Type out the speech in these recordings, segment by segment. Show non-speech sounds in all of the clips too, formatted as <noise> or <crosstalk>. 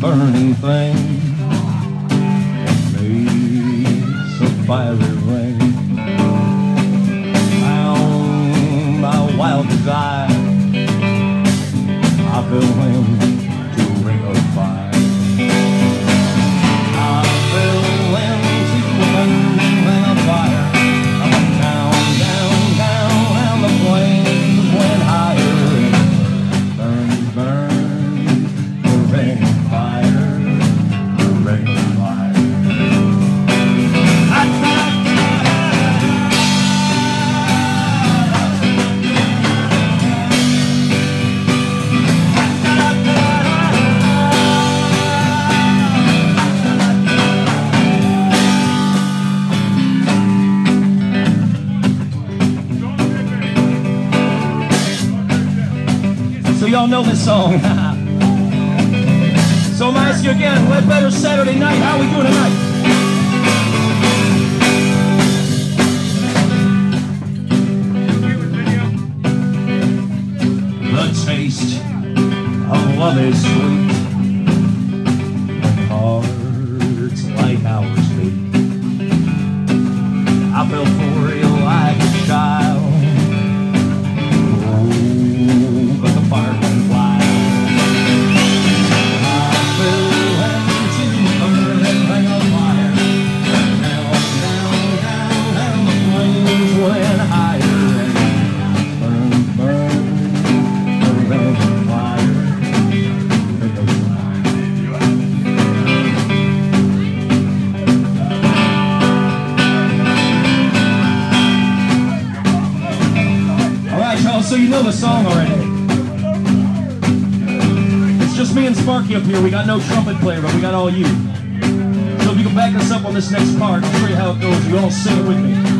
burning thing that makes a fiery. We all know this song. <laughs> so I'm you again, what better Saturday night? How we doing tonight? The taste of love is sweet, hearts like ours know the song already. It's just me and Sparky up here. We got no trumpet player, but we got all you. So if you can back us up on this next part, I'll show you how it goes. You all sing it with me.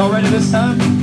Y'all ready this time?